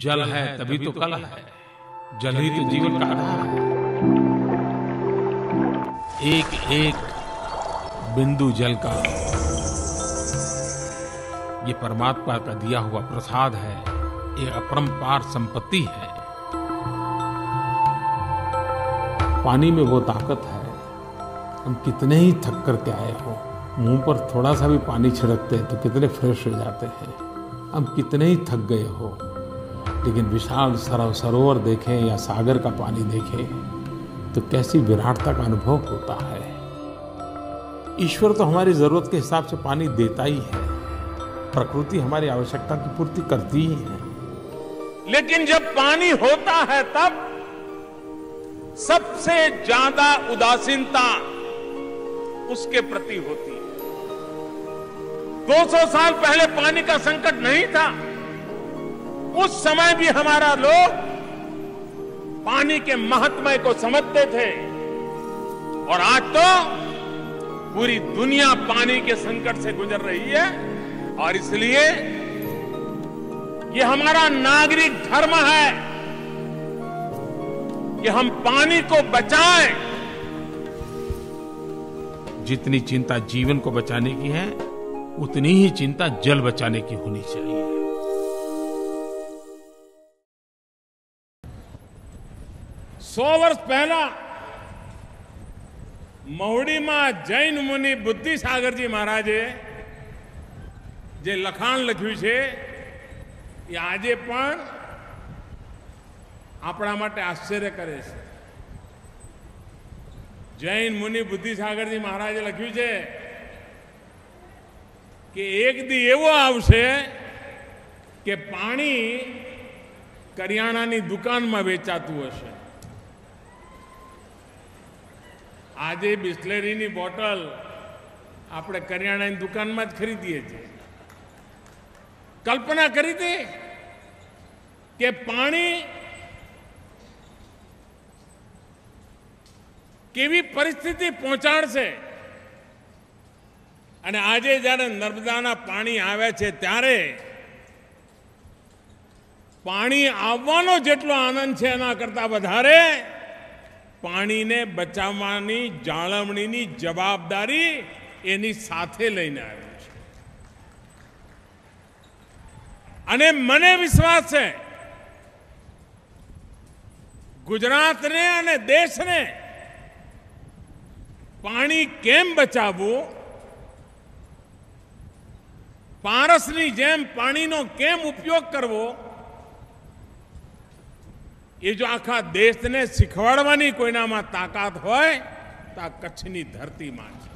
जल है तभी तो कल है। जल ही तो जीवन का आधार है। एक एक बिंदु जल का। ये परमात्मा का दिया हुआ प्रसाद है। ये अपरंपार संपत्ति है। पानी में वो ताकत है। हम कितने ही थक करके आए हो मुँह पर थोड़ा सा भी पानी छिड़कते हैं तो कितने फ्रेश हो जाते हैं। हम कितने ही थक गए हो लेकिन विशाल सरव, सरोवर देखें या सागर का पानी देखें तो कैसी विराटता का अनुभव होता है। ईश्वर तो हमारी ज़रूरत के हिसाब से पानी देता ही है। प्रकृति हमारी आवश्यकता की पूर्ति करती ही है। लेकिन जब पानी होता है तब सबसे ज़्यादा उदासीनता उसके प्रति होती है। 200 साल पहले पानी का संकट नहीं था। उस समय भी हमारा लोग पानी के महत्व को समझते थे। और आज तो पूरी दुनिया पानी के संकट से गुजर रही है, और इसलिए ये हमारा नागरिक धर्म है कि हम पानी को बचाएँ। जितनी चिंता जीवन को बचाने की है, उतनी ही चिंता जल बचाने की होनी चाहिए। સો વર્ષ પહેલા મહુડીમાં જૈન મુનિ બુદ્ધિસાગરજી મહારાજે જે લખાણ લખ્યું છે, એ આજે પણ આપણા માટે આશ્ચર્ય કરે છે. જૈન મુનિ બુદ્ધિસાગરજી મહારાજે લખ્યું છે કે એક દી એવો આવશે કે પાણી કરિયાણાની દુકાનમાં વેચાતું હશે. આજે બિસ્લેરીની બોટલ આપણે કરિયાણાની દુકાનમાં જ ખરીદીએ છીએ. કલ્પના કરી હતી કે પાણી કેવી પરિસ્થિતિ પહોંચાડશે. અને આજે જ્યારે નર્મદાના પાણી આવે છે ત્યારે પાણી આવવાનો જેટલો આનંદ છે એના કરતાં વધારે પાણીને બચાવવાની જાળવણીની જવાબદારી એની સાથે લઈને આવ્યું છે. અને મને વિશ્વાસ છે, ગુજરાતને અને દેશને પાણી કેમ બચાવવું, પારસની જેમ પાણીનો કેમ ઉપયોગ કરવો એ જો આખા દેશને શીખવાડવાની કોઈનામાં તાકાત હોય તો આ કચ્છની ધરતીમાં છે.